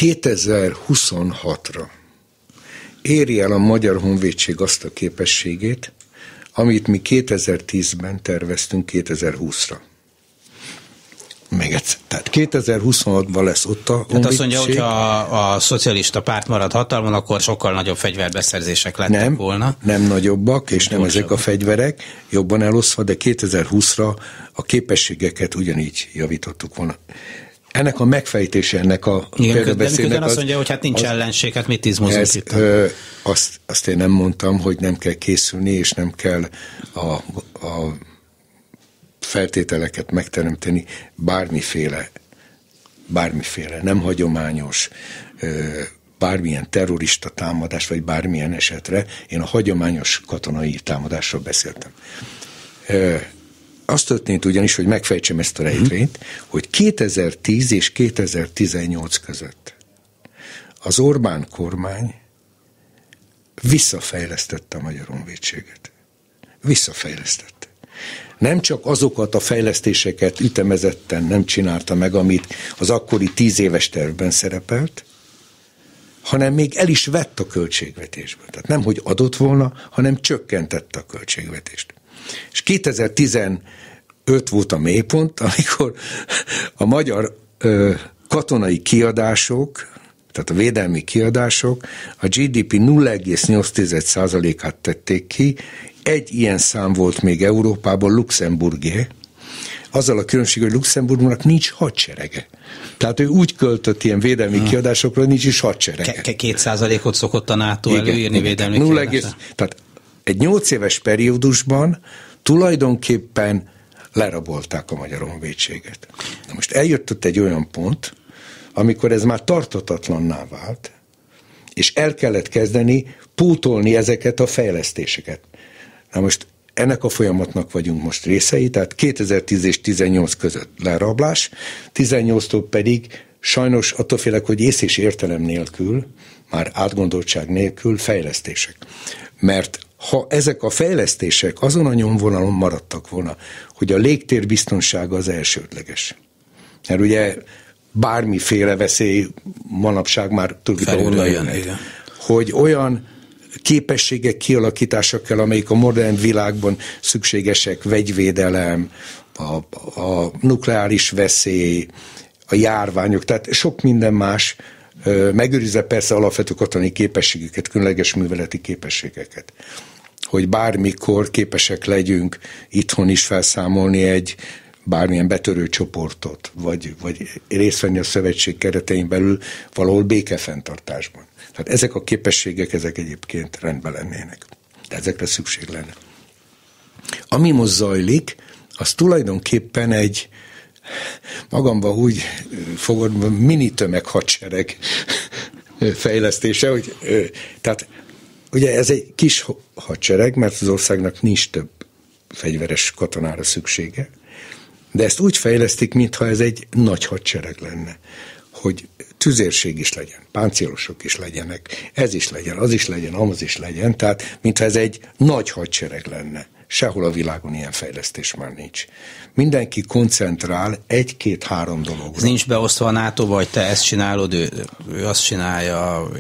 2026-ra éri el a Magyar Honvédség azt a képességét, amit mi 2010-ben terveztünk 2020-ra. Még egyszer. Tehát 2026-ban lesz ott a Tehát azt mondja, hogy ha a, a szocialista párt marad hatalmon, akkor sokkal nagyobb fegyverbeszerzések lettek nem, volna. Nem nagyobbak, és nem ezek a fegyverek, jobban eloszva, de 2020-ra a képességeket ugyanígy javítottuk volna ennek a megfejtése, ennek a Igen, miközben azt mondja, hogy hát nincs az, ellenség, hát mit izmozunk ez, itt? Ö, azt, azt én nem mondtam, hogy nem kell készülni, és nem kell a, a feltételeket megteremteni bármiféle, bármiféle, nem hagyományos, bármilyen terrorista támadás, vagy bármilyen esetre, én a hagyományos katonai támadásról beszéltem. Az történt ugyanis, hogy megfejtsem ezt a rejtvényt, hogy 2010 és 2018 között az Orbán kormány visszafejlesztette a Magyar Honvédséget. Visszafejlesztette. Nem csak azokat a fejlesztéseket ütemezetten nem csinálta meg, amit az akkori tíz éves tervben szerepelt, hanem még el is vett a költségvetésből. Tehát nem, hogy adott volna, hanem csökkentette a költségvetést. És 2015 volt a mélypont, amikor a magyar ö, katonai kiadások, tehát a védelmi kiadások a GDP 0,8%-át tették ki, egy ilyen szám volt még Európában, Luxemburgé, azzal a különbség, hogy Luxemburgnak nincs hadserege. Tehát ő úgy költött ilyen védelmi hmm. kiadásokra, nincs is hadserege. Ke- két százalékot szokott a NATO igen, előírni igen, védelmi 0, Tehát egy nyolc éves periódusban tulajdonképpen lerabolták a Magyar Honvédséget. Na most eljött ott egy olyan pont, amikor ez már tartatatlanná vált, és el kellett kezdeni pótolni ezeket a fejlesztéseket. Na most ennek a folyamatnak vagyunk most részei, tehát 2010 és 18 között lerablás, 18-tól pedig sajnos attól félek, hogy ész és értelem nélkül, már átgondoltság nélkül fejlesztések. Mert ha ezek a fejlesztések azon a nyomvonalon maradtak volna, hogy a légtér biztonsága az elsődleges. Mert ugye bármiféle veszély manapság már tulajdonképpen jön. Hogy olyan képességek kialakítása kell, amelyik a modern világban szükségesek, vegyvédelem, a, a nukleáris veszély, a járványok, tehát sok minden más, megőrizve persze alapvető katonai képességeket, különleges műveleti képességeket hogy bármikor képesek legyünk itthon is felszámolni egy bármilyen betörő csoportot, vagy, vagy részt venni a szövetség keretein belül valahol békefenntartásban. Tehát ezek a képességek, ezek egyébként rendben lennének. De ezekre szükség lenne. Ami most zajlik, az tulajdonképpen egy magamba úgy fogod, mini tömeg hadsereg fejlesztése, hogy tehát ugye ez egy kis hadsereg, mert az országnak nincs több fegyveres katonára szüksége, de ezt úgy fejlesztik, mintha ez egy nagy hadsereg lenne, hogy tüzérség is legyen, páncélosok is legyenek, ez is legyen, az is legyen, amaz is legyen, tehát mintha ez egy nagy hadsereg lenne. Sehol a világon ilyen fejlesztés már nincs. Mindenki koncentrál egy-két-három dologra. Ez nincs beosztva a NATO, vagy te ezt csinálod, ő, ő azt csinálja?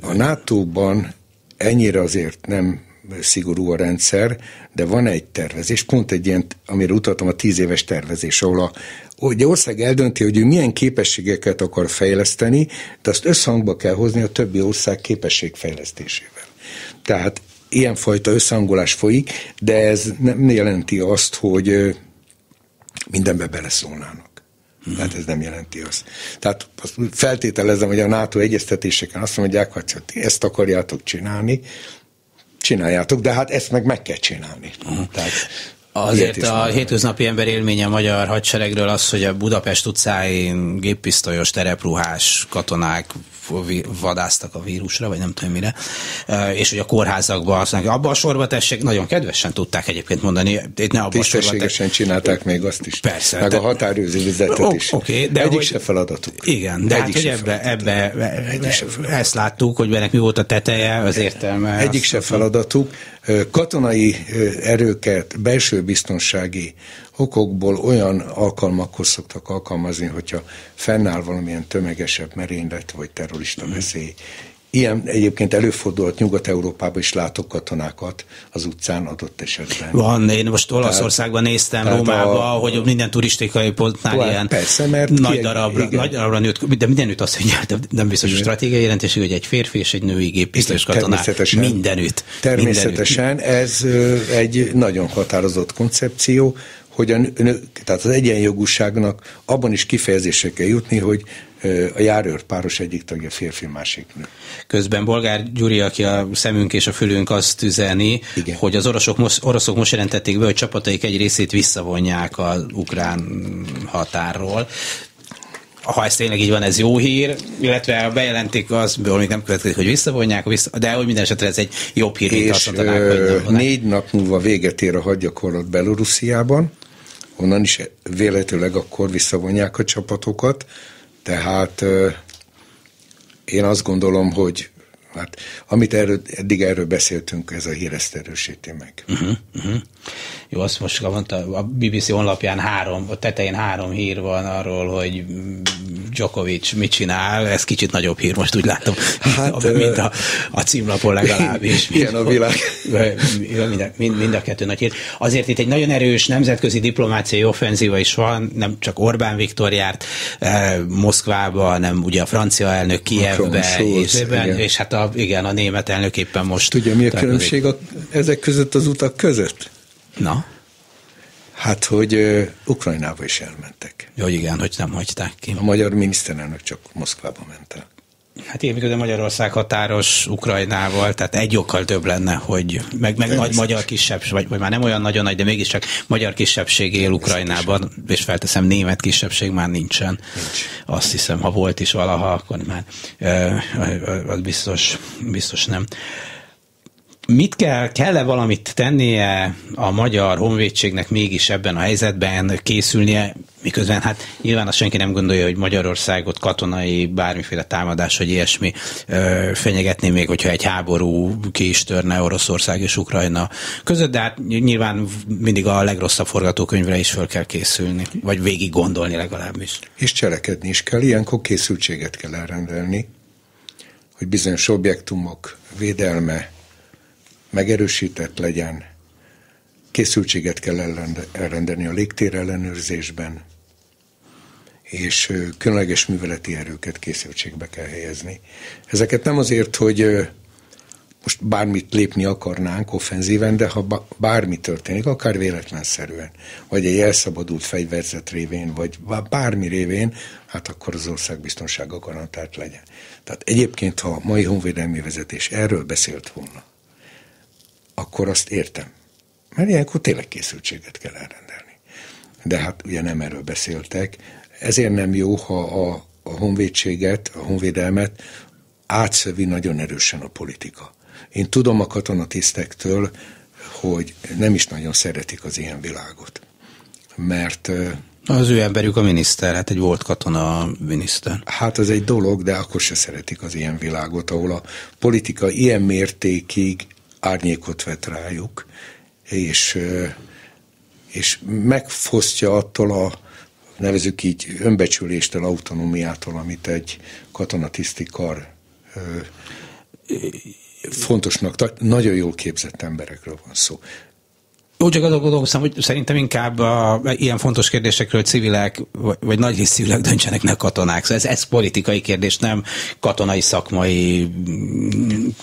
A NATO-ban ennyire azért nem szigorú a rendszer, de van egy tervezés, pont egy ilyen, amire utaltam, a tíz éves tervezés, ahol a, hogy ország eldönti, hogy ő milyen képességeket akar fejleszteni, de azt összhangba kell hozni a többi ország képességfejlesztésével. Tehát ilyenfajta összehangolás folyik, de ez nem jelenti azt, hogy mindenbe beleszólnának. Hmm. Tehát ez nem jelenti azt. Tehát azt feltételezem, hogy a NATO egyeztetéseken azt mondják, hogy ezt akarjátok csinálni, csináljátok, de hát ezt meg meg kell csinálni. Uh-huh. Tehát Azért a hétköznapi ember élménye a magyar hadseregről az, hogy a Budapest utcáin géppisztolyos, terepruhás katonák vadáztak a vírusra, vagy nem tudom mire, és hogy a kórházakban mondják, abba a sorba tessék, nagyon kedvesen tudták egyébként mondani, itt ne abba a sorba tessék. csinálták még azt is. Persze. Meg te... a határőrző vizetet is. Okay, de Egyik hogy... se feladatuk. Igen, de hát, hogy ebbe, ebbe, ebbe ezt láttuk, hogy ennek mi volt a teteje, az értelme. Egyik se feladatuk. Katonai erőket, belső biztonsági okokból olyan alkalmakhoz szoktak alkalmazni, hogyha fennáll valamilyen tömegesebb merénylet vagy terrorista mm. veszély, Ilyen egyébként előfordulhat Nyugat-Európában is látok katonákat az utcán adott esetben. Van, én most Olaszországban tehát, néztem, tehát Rómába, a, hogy minden turistikai pontnál tovább, ilyen persze, mert nagy darabra, igen. nagy darabra nőtt, de mindenütt azt mondja, nem biztos a stratégiai jelentőség, hogy egy férfi és egy női géppisztolyos katonák természetesen, mindenütt. Természetesen mindenütt. ez egy nagyon határozott koncepció, hogy a nő, tehát az egyenjogúságnak abban is kifejezésre kell jutni, hogy a járőr páros egyik tagja férfi, másik nő. Közben Bolgár Gyuri, aki a szemünk és a fülünk azt üzeni, Igen. hogy az oroszok most, oroszok most jelentették be, hogy csapataik egy részét visszavonják az ukrán határról ha ez tényleg így van, ez jó hír, illetve a bejelentik az, még nem következik, hogy visszavonják, de hogy minden esetre ez egy jobb hír, mint azt mondanák, hogy nem négy nap múlva véget ér a hadgyakorlat Belorussziában, onnan is véletőleg akkor visszavonják a csapatokat, tehát én azt gondolom, hogy hát, amit erről, eddig erről beszéltünk, ez a hír ezt erősíti meg. Uh-huh, uh-huh. Jó, azt most mondta, a BBC honlapján három, a tetején három hír van arról, hogy Djokovic mit csinál, ez kicsit nagyobb hír, most úgy látom, hát, mint a, a címlapon legalábbis. Ilyen a világ. Mind, mind, mind a kettő nagy hír. Azért itt egy nagyon erős nemzetközi diplomáciai offenzíva is van, nem csak Orbán Viktor járt eh, Moszkvába, nem ugye a francia elnök Kievbe, és, és, és hát a, igen, a német elnök éppen most. Tudja, mi a különbség a, ezek között az utak között? Na? Hát, hogy uh, Ukrajnába is elmentek. Jó, igen, hogy nem hagyták ki. A magyar miniszterelnök csak Moszkvába ment el. Hát igen, miközben Magyarország határos Ukrajnával, tehát egy okkal több lenne, hogy meg, meg nagy magyar kisebbség, vagy, vagy már nem olyan nagyon nagy, de mégiscsak magyar kisebbség él Ukrajnában, és felteszem, német kisebbség már nincsen. Nincs. Azt hiszem, ha volt is valaha, akkor már az biztos, biztos nem. Mit kell, kell-e valamit tennie a magyar honvédségnek mégis ebben a helyzetben készülnie, miközben hát nyilván azt senki nem gondolja, hogy Magyarországot katonai bármiféle támadás vagy ilyesmi ö, fenyegetné még, hogyha egy háború ki is törne Oroszország és Ukrajna között, de hát nyilván mindig a legrosszabb forgatókönyvre is föl kell készülni, vagy végig gondolni legalábbis. És cselekedni is kell, ilyenkor készültséget kell elrendelni, hogy bizonyos objektumok védelme, megerősített legyen, készültséget kell elrendelni a légtér ellenőrzésben, és különleges műveleti erőket készültségbe kell helyezni. Ezeket nem azért, hogy most bármit lépni akarnánk offenzíven, de ha bármi történik, akár véletlenszerűen, vagy egy elszabadult fegyverzet révén, vagy bármi révén, hát akkor az ország biztonsága garantált legyen. Tehát egyébként, ha a mai honvédelmi vezetés erről beszélt volna, akkor azt értem. Mert ilyenkor tényleg készültséget kell elrendelni. De hát ugye nem erről beszéltek. Ezért nem jó, ha a, a honvédséget, a honvédelmet átszövi nagyon erősen a politika. Én tudom a katonatisztektől, hogy nem is nagyon szeretik az ilyen világot. Mert az ő emberük a miniszter, hát egy volt katona a miniszter. Hát az egy dolog, de akkor se szeretik az ilyen világot, ahol a politika ilyen mértékig árnyékot vet rájuk, és, és megfosztja attól a nevezük így önbecsüléstől, autonómiától, amit egy katonatiszti kar fontosnak, nagyon jól képzett emberekről van szó. Úgy csak azok gondolkoztam, hogy szerintem inkább a, ilyen fontos kérdésekről civilek, vagy, vagy nagy rész civilek döntsenek, ne katonák. Szóval ez, ez politikai kérdés, nem katonai szakmai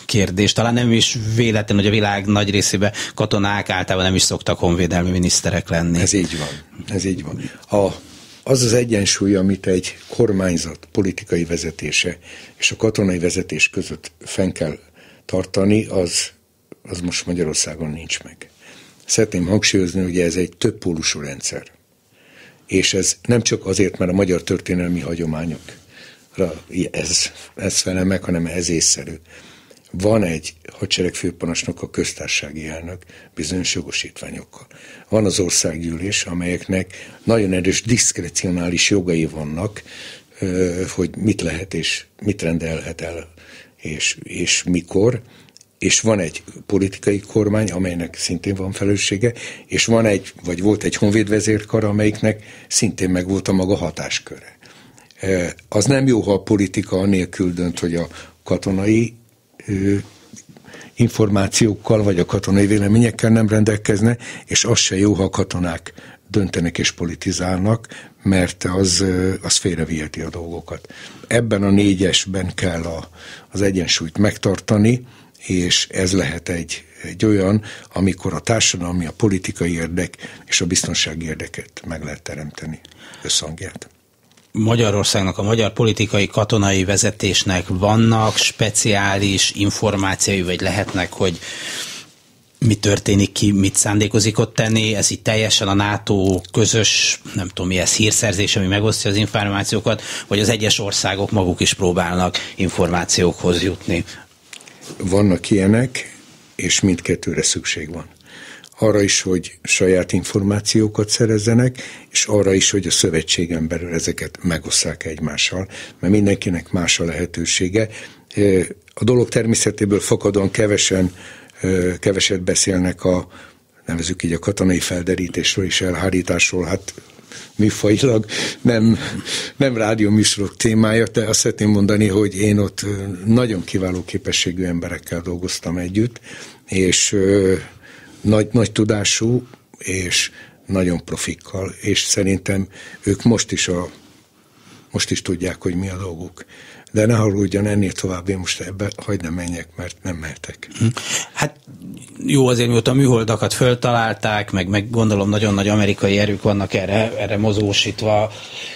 kérdés. Talán nem is véletlen, hogy a világ nagy részében katonák általában nem is szoktak honvédelmi miniszterek lenni. Ez így van. Ez így van. A, az az egyensúly, amit egy kormányzat politikai vezetése és a katonai vezetés között fenn kell tartani, az, az most Magyarországon nincs meg. Szeretném hangsúlyozni, hogy ez egy többpólusú rendszer. És ez nem csak azért, mert a magyar történelmi hagyományokra ez, ez felel meg, hanem ez észszerű. Van egy hadseregfőparancsnok a köztársasági elnök bizonyos jogosítványokkal. Van az országgyűlés, amelyeknek nagyon erős diszkrecionális jogai vannak, hogy mit lehet és mit rendelhet el és, és mikor, és van egy politikai kormány, amelynek szintén van felelőssége, és van egy, vagy volt egy honvédvezérkar, amelyiknek szintén meg volt a maga hatásköre. Az nem jó, ha a politika anélkül dönt, hogy a katonai információkkal, vagy a katonai véleményekkel nem rendelkezne, és az se jó, ha a katonák döntenek és politizálnak, mert az, az félreviheti a dolgokat. Ebben a négyesben kell a, az egyensúlyt megtartani, és ez lehet egy, egy olyan, amikor a társadalmi, a politikai érdek és a biztonsági érdeket meg lehet teremteni összhangját. Magyarországnak, a magyar politikai katonai vezetésnek vannak speciális információi, vagy lehetnek, hogy mi történik ki, mit szándékozik ott tenni, ez itt teljesen a NATO közös, nem tudom mi ez, hírszerzés, ami megosztja az információkat, vagy az egyes országok maguk is próbálnak információkhoz jutni. Vannak ilyenek, és mindkettőre szükség van arra is, hogy saját információkat szerezzenek, és arra is, hogy a szövetségen belül ezeket megosszák egymással, mert mindenkinek más a lehetősége. A dolog természetéből fakadóan kevesen, keveset beszélnek a nevezük így a katonai felderítésről és elhárításról, hát műfajilag nem, nem rádióműsorok témája, de azt szeretném mondani, hogy én ott nagyon kiváló képességű emberekkel dolgoztam együtt, és nagy, nagy tudású, és nagyon profikkal, és szerintem ők most is, a, most is tudják, hogy mi a dolguk de ne haragudjon ennél tovább, én most ebbe hagyd nem menjek, mert nem mehetek. Hm. Hát jó, azért mióta a műholdakat föltalálták, meg, meg gondolom nagyon nagy amerikai erők vannak erre, erre mozósítva,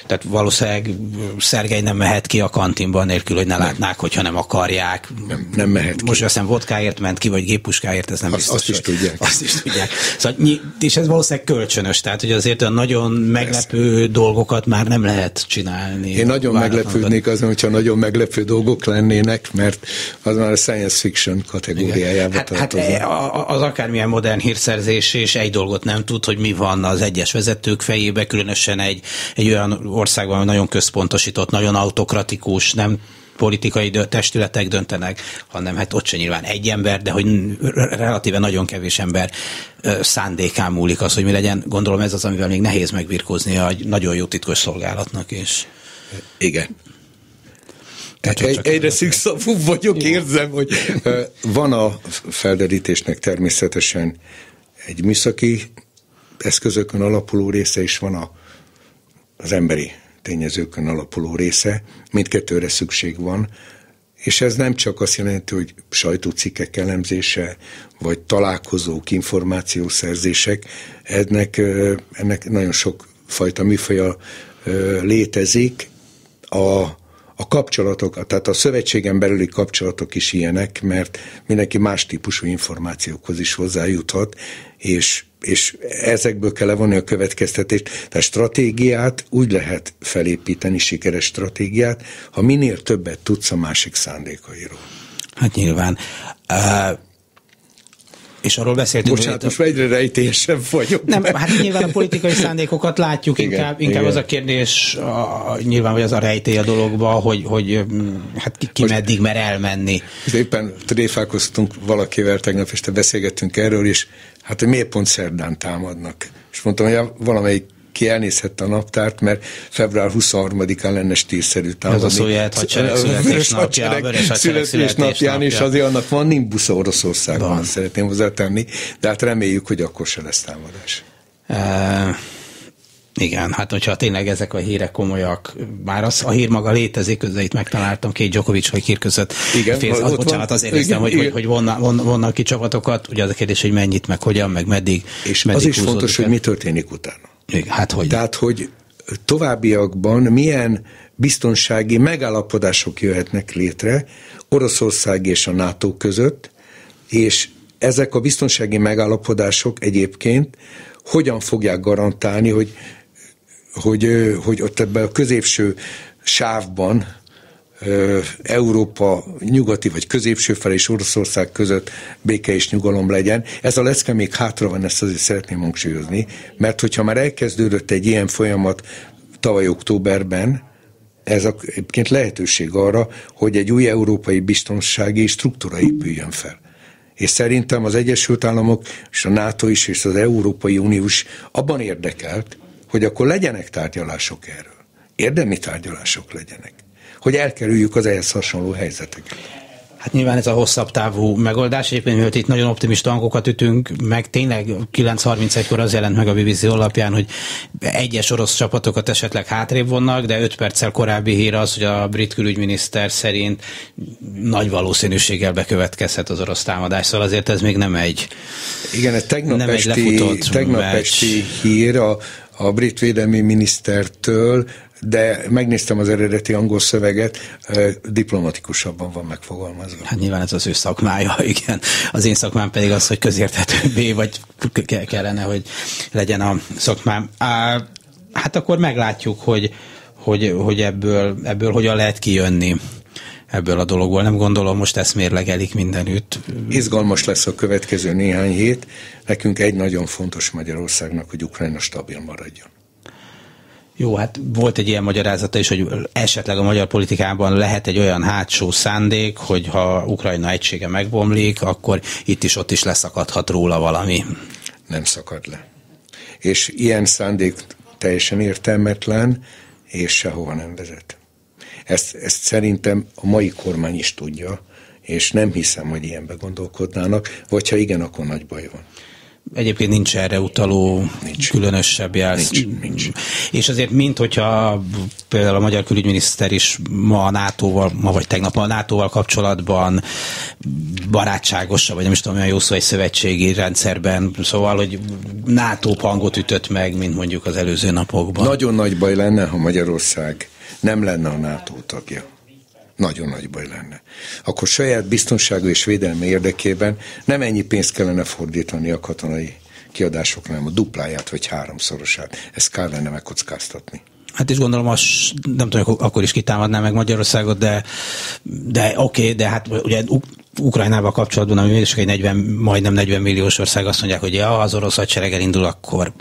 tehát valószínűleg Szergej nem mehet ki a kantinban nélkül, hogy ne nem. látnák, hogyha nem akarják. Nem, nem mehet ki. Most azt hiszem vodkáért ment ki, vagy géppuskáért, ez nem azt, biztos. Azt is tudják. Azt is tudják. Szóval, és ez valószínűleg kölcsönös, tehát hogy azért a nagyon meglepő Persze. dolgokat már nem lehet csinálni. Én nagyon meglepődnék azon, hogyha nagyon meglepő dolgok lennének, mert az már a science fiction kategóriájába hát, hát az akármilyen modern hírszerzés és egy dolgot nem tud, hogy mi van az egyes vezetők fejébe, különösen egy, egy olyan országban, nagyon központosított, nagyon autokratikus, nem politikai testületek döntenek, hanem hát ott sem nyilván egy ember, de hogy relatíve nagyon kevés ember szándékán múlik az, hogy mi legyen. Gondolom ez az, amivel még nehéz megbirkózni a nagyon jó titkos szolgálatnak is. Igen. Tehát egy, egyre szűkszavú vagyok, Jó. érzem, hogy van a felderítésnek természetesen egy műszaki eszközökön alapuló része, és van a, az emberi tényezőkön alapuló része. Mindkettőre szükség van, és ez nem csak azt jelenti, hogy sajtócikkek elemzése, vagy találkozók, információszerzések, ennek, ennek nagyon sok fajta műfaja létezik. A a kapcsolatok, tehát a szövetségen belüli kapcsolatok is ilyenek, mert mindenki más típusú információkhoz is hozzájuthat, és, és ezekből kell levonni a következtetést. Tehát stratégiát úgy lehet felépíteni, sikeres stratégiát, ha minél többet tudsz a másik szándékairól. Hát nyilván. Uh és arról beszéltünk. Bocsánat, most egyre rejtélyesen vagyok. Nem, hát nyilván a politikai szándékokat látjuk, igen, inkább, inkább igen. az a kérdés, a, nyilván, hogy az a rejtély a dologba, hogy, hogy mm, hát ki, ki most meddig mer elmenni. Éppen tréfálkoztunk valakivel tegnap, és te beszélgettünk erről is, hát hogy miért pont szerdán támadnak. És mondtam, hogy valamelyik ki elnézhette a naptárt, mert február 23-án lenne stílszerű támadni. Ez a szóját hadsereg születésnapja, születésnapján is azért annak van nimbusza Oroszországban, van. szeretném hozzátenni, de hát reméljük, hogy akkor se lesz támadás. Uh... Igen, hát hogyha tényleg ezek a hírek komolyak, már az, a hír maga létezik, közben itt megtaláltam két Djokovic, hogy hír között. Igen, fél, az, bocsánat, azért igen, néztem, hogy, igen. hogy, hogy vonnak, vonnak ki csapatokat, ugye az a kérdés, hogy mennyit, meg hogyan, meg meddig. És meddig az is fontos, hogy mi történik utána. Hát hogy? Tehát, hogy továbbiakban milyen biztonsági megállapodások jöhetnek létre Oroszország és a NATO között, és ezek a biztonsági megállapodások egyébként hogyan fogják garantálni, hogy, hogy, hogy ott ebben a középső sávban Európa nyugati vagy középső fel és Oroszország között béke és nyugalom legyen. Ez a lecke még hátra van, ezt azért szeretném hangsúlyozni, mert hogyha már elkezdődött egy ilyen folyamat tavaly októberben, ez egyébként lehetőség arra, hogy egy új európai biztonsági struktúra épüljön fel. És szerintem az Egyesült Államok és a NATO is és az Európai Unió is abban érdekelt, hogy akkor legyenek tárgyalások erről. Érdemi tárgyalások legyenek. Hogy elkerüljük az ehhez hasonló helyzeteket. Hát nyilván ez a hosszabb távú megoldás. Egyébként, mivel itt nagyon optimista hangokat ütünk, meg tényleg 9.31-kor az jelent meg a BBC alapján, hogy egyes orosz csapatokat esetleg hátrébb vonnak, de 5 perccel korábbi hír az, hogy a brit külügyminiszter szerint nagy valószínűséggel bekövetkezhet az orosz támadás. Szóval azért ez még nem egy Igen, ez tegnap, nem esti, egy tegnap esti hír a, a brit védelmi minisztertől de megnéztem az eredeti angol szöveget, diplomatikusabban van megfogalmazva. Hát nyilván ez az ő szakmája, igen. Az én szakmám pedig az, hogy közérthetőbbé, vagy kellene, hogy legyen a szakmám. Hát akkor meglátjuk, hogy, hogy, hogy ebből, ebből hogyan lehet kijönni ebből a dologból. Nem gondolom, most ezt mérlegelik mindenütt. Izgalmas lesz a következő néhány hét. Nekünk egy nagyon fontos Magyarországnak, hogy Ukrajna stabil maradjon. Jó, hát volt egy ilyen magyarázata is, hogy esetleg a magyar politikában lehet egy olyan hátsó szándék, hogy ha Ukrajna egysége megbomlik, akkor itt is ott is leszakadhat róla valami. Nem szakad le. És ilyen szándék teljesen értelmetlen, és sehova nem vezet. Ezt, ezt szerintem a mai kormány is tudja, és nem hiszem, hogy ilyenbe gondolkodnának, vagy ha igen, akkor nagy baj van. Egyébként nincs erre utaló nincs. különösebb jelsz. Nincs, nincs. És azért, mint hogyha például a magyar külügyminiszter is ma a NATO-val, ma vagy tegnap a NATO-val kapcsolatban barátságosabb, vagy nem is tudom, olyan jó szó egy szövetségi rendszerben, szóval, hogy NATO hangot ütött meg, mint mondjuk az előző napokban. Nagyon nagy baj lenne, ha Magyarország nem lenne a NATO tagja nagyon nagy baj lenne. Akkor saját biztonsága és védelme érdekében nem ennyi pénzt kellene fordítani a katonai kiadásokra, hanem a dupláját vagy háromszorosát. Ezt kellene megkockáztatni. Hát is gondolom, az, nem tudom, akkor is kitámadná meg Magyarországot, de, de oké, okay, de hát ugye Ukrajnával kapcsolatban, ami mégis egy 40, majdnem 40 milliós ország, azt mondják, hogy ja, az orosz hadsereg elindul, akkor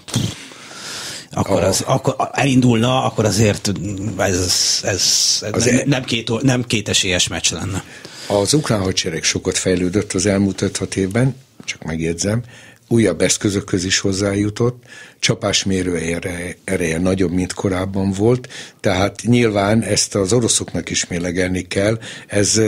akkor, az, akkor elindulna, akkor azért ez, ez, ez az nem, nem, két, nem kétesélyes meccs lenne. Az ukrán hadsereg sokat fejlődött az elmúlt 5 évben, csak megjegyzem, újabb eszközökhöz is hozzájutott, csapásmérő ereje, nagyobb, mint korábban volt, tehát nyilván ezt az oroszoknak is mélegelni kell, ez,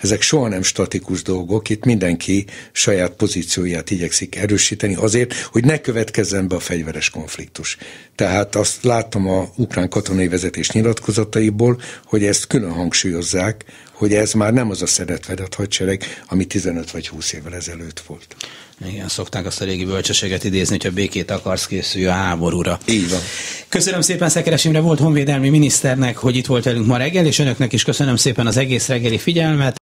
ezek soha nem statikus dolgok, itt mindenki saját pozícióját igyekszik erősíteni azért, hogy ne következzen be a fegyveres konfliktus. Tehát azt láttam a ukrán katonai vezetés nyilatkozataiból, hogy ezt külön hangsúlyozzák, hogy ez már nem az a szeretvedett hadsereg, ami 15 vagy 20 évvel ezelőtt volt. Igen, szokták azt a régi bölcsességet idézni, hogyha békét akarsz, készülj a háborúra. Így van. Köszönöm szépen Szekeres Imre volt honvédelmi miniszternek, hogy itt volt velünk ma reggel, és önöknek is köszönöm szépen az egész reggeli figyelmet.